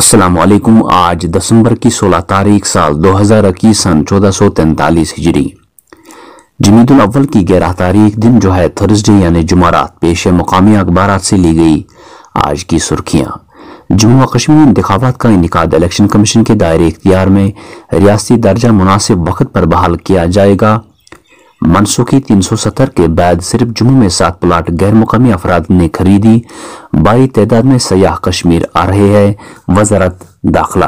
असलकुम आज दिसंबर की 16 तारीख, साल 2021 सन 1443 हिजरी। जमीदुल अव्वल की ग्यारह तारीख दिन जो है थर्सडे, यानी जुमारात पेश मुकामी अखबार से ली गई आज की सुर्खियाँ। जम्मू कश्मीर इंतबात का इनका इलेक्शन कमीशन के दायरे इख्तियार में रियासती दर्जा मुनासिब वक्त पर बहाल किया जाएगा। मनसूखी 370 के बाद सिर्फ़ जम्मू में सात प्लाट गैर मुकामी अफराद ने खरीदी। बड़ी तादाद में सयाह कश्मीर आ रहे हैं। वजारत दाखिला।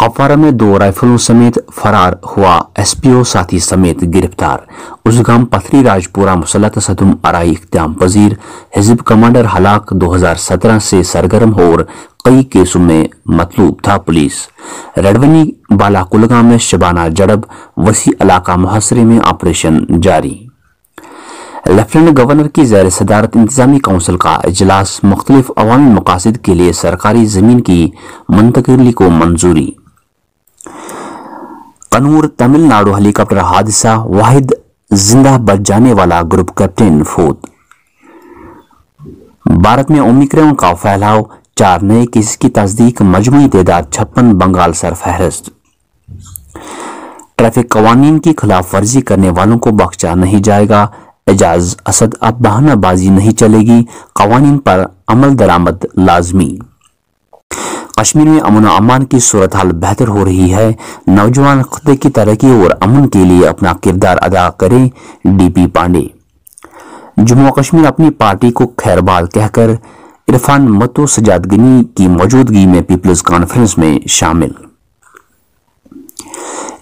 कपवारा में दो राइफलों समेत फरार हुआ एसपीओ साथी समेत गिरफ़्तार। उसगाम पथरी राजपुरा मुसल्ला तसदुम आरई इख्तियाम पजीर। हिजब कमांडर हलाक 2017 से सरगर्म और कई केसों में मतलूब था पुलिस। रेडवनी बाला कुलगाम में शबाना जड़ब वसी इलाका मुहासरे में ऑपरेशन जारी। लेफ्टिनेंट गवर्नर की जैर सदारत इंतजामी काउंसिल का अजलास मुख्तलिफ़ अवामी मकासद के लिए सरकारी ज़मीन की मुंतकली को मंजूरी। कनूर तमिलनाडु हेलीकॉप्टर हादसा, वाहिद ज़िंदा बच जाने वाला ग्रुप कैप्टन फोत। भारत में ओमिक्रॉन का फैलाव चार नए केस की तस्दीक मजमू तदाद छप्पन बंगाल सर फहरिस्त ट्रैफ़िक कवानीन की खिलाफ वर्जी करने वालों को बख्शा नहीं जाएगा। एजाज असद अब बहानाबाजी नहीं चलेगी। कवानीन पर अमल दरामद लाजमी। कश्मीर में अमन अमान की सूरत हाल बेहतर हो रही है। नौजवान खुदे की तरक्की और अमन के लिए अपना किरदार अदा करें डीपी पांडे। जम्मू कश्मीर अपनी पार्टी को खैरबाद कहकर इरफान मतो सजादगनी की मौजूदगी में पीपल्स कॉन्फ्रेंस में शामिल।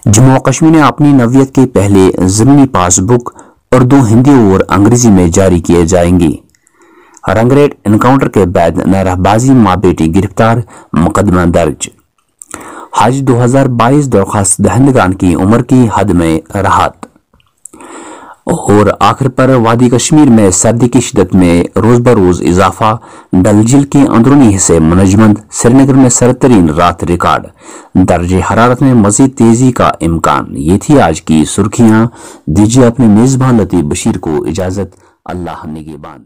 जम्मू कश्मीर ने अपनी नवियत के पहले जमीनी पासबुक उर्दू हिंदी और अंग्रेज़ी में जारी किए जाएँगे। रंगरेट इनकाउंटर के बाद नाराबाजी माँ बेटी गिरफ़्तार, मुकदमा दर्ज। हज 2022 दरखास्त दहंदगान की उम्र की हद में राहत। और आखिर पर वादी कश्मीर में सर्दी की शिदत में रोज बरोज इजाफा डल झील के अंदरूनी हिस्से मनजमंद श्रीनगर में सर तरीन रात रिकॉर्ड। दर्ज हरारत में मजीद तेज़ी का इम्कान। ये थी आज की सुर्खियाँ। दीजिए अपने मेजबान लतीफ बशीर को इजाज़त। अल्लाह निगेबान।